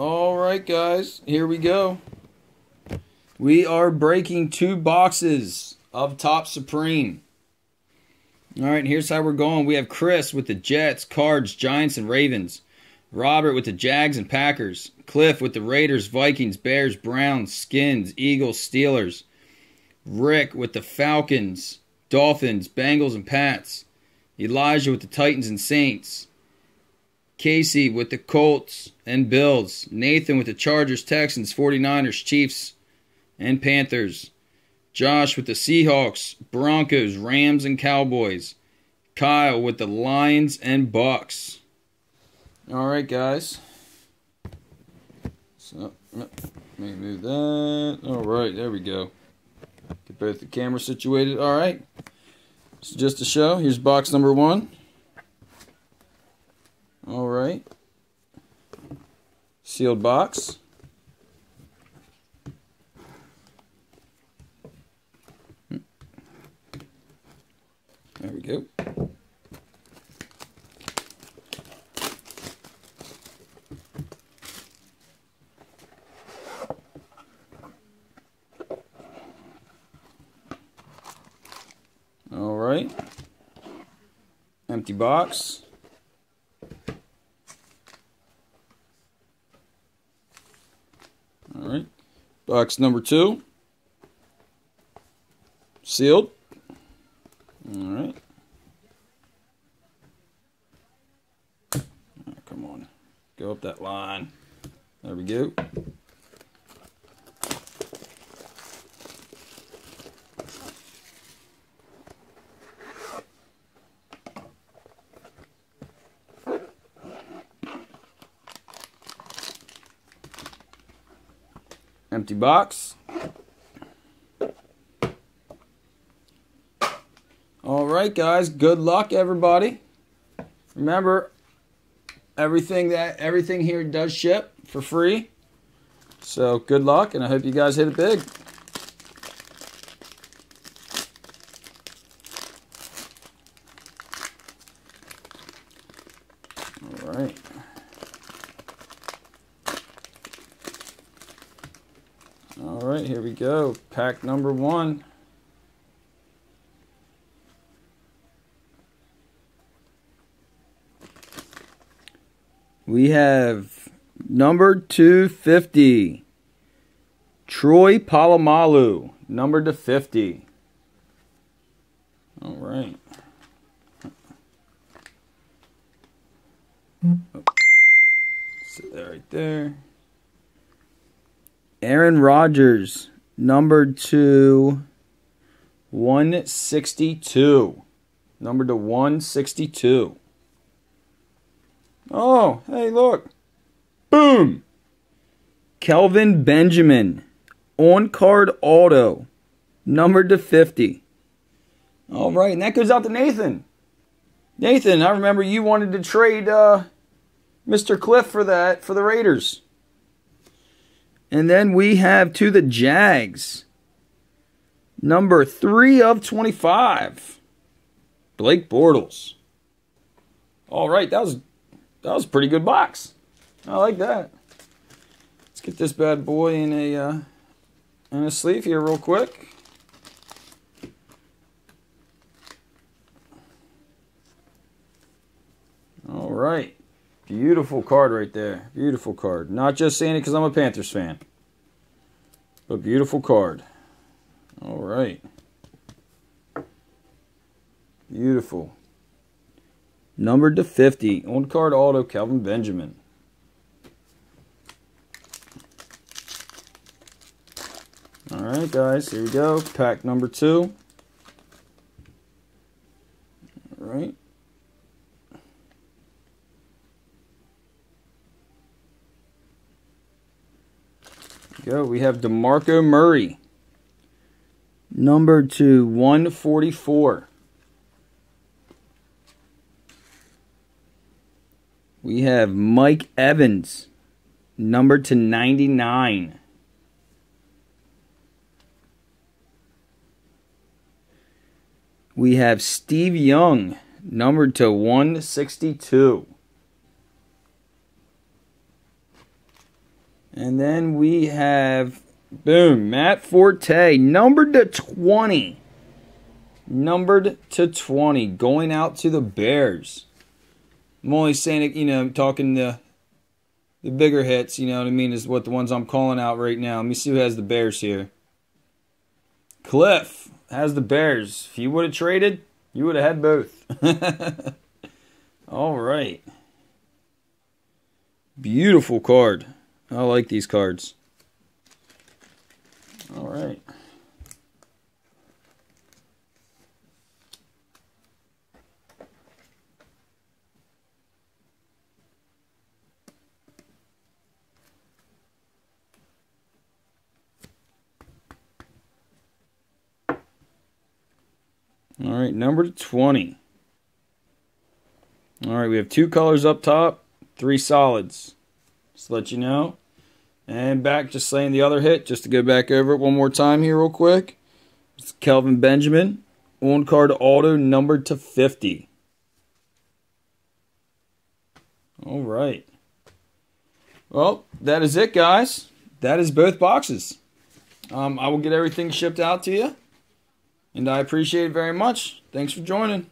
All right, guys, here we go. We are breaking two boxes of Topps Supreme. All right, here's how we're going. We have Chris with the Jets, Cards, Giants, and Ravens. Robert with the Jags and Packers. Cliff with the Raiders, Vikings, Bears, Browns, Skins, Eagles, Steelers. Rick with the Falcons, Dolphins, Bengals, and Pats. Elijah with the Titans and Saints. Casey with the Colts and Bills. Nathan with the Chargers, Texans, 49ers, Chiefs, and Panthers. Josh with the Seahawks, Broncos, Rams, and Cowboys. Kyle with the Lions and Bucs. All right, guys. So, let me move that. All right, there we go. Get both the cameras situated. All right. So just a show. Here's box number one. All right. Sealed box. There we go. All right. Empty box. All right. Box number two. Sealed. All right. Oh, come on. Go up that line. There we go. Empty box. All right, guys. Good luck, everybody. Remember, everything that everything here does ship for free. So good luck, and I hope you guys hit it big. All right. All right, here we go. Pack number one. We have number 250. Troy Polamalu, number to 50. All right. Oh. Sit there right there. Aaron Rodgers, number to 162. Number to 162. Oh, hey, look. Boom. Kelvin Benjamin, on card auto, number to 50. All right, and that goes out to Nathan. Nathan, I remember you wanted to trade uh, Mr. Cliff for that for the Raiders. And then we have to the Jags. Number 3 of 25. Blake Bortles. All right, that was that was a pretty good box. I like that. Let's get this bad boy in a uh, in a sleeve here real quick. All right. Beautiful card right there. Beautiful card. Not just saying it because I'm a Panthers fan. But beautiful card. All right. Beautiful. Numbered to 50. On card auto, Kelvin Benjamin. All right, guys. Here we go. Pack number two. All right. Go. We have DeMarco Murray. Number to 144. We have Mike Evans. Number to 99. We have Steve Young. Numbered to 162. And then we have, boom, Matt Forte, numbered to 20. Numbered to 20, going out to the Bears. I'm only saying it, you know, I'm talking the the bigger hits, you know what I mean, is what the ones I'm calling out right now. Let me see who has the Bears here. Cliff has the Bears. If you would have traded, you would have had both. All right. Beautiful card. I like these cards. All right. All right, number 20. All right, we have two colors up top, three solids. Just to let you know. And back, just saying the other hit, just to go back over it one more time here, real quick. It's Kelvin Benjamin, one card auto numbered to 50. All right. Well, that is it, guys. That is both boxes. Um, I will get everything shipped out to you. And I appreciate it very much. Thanks for joining.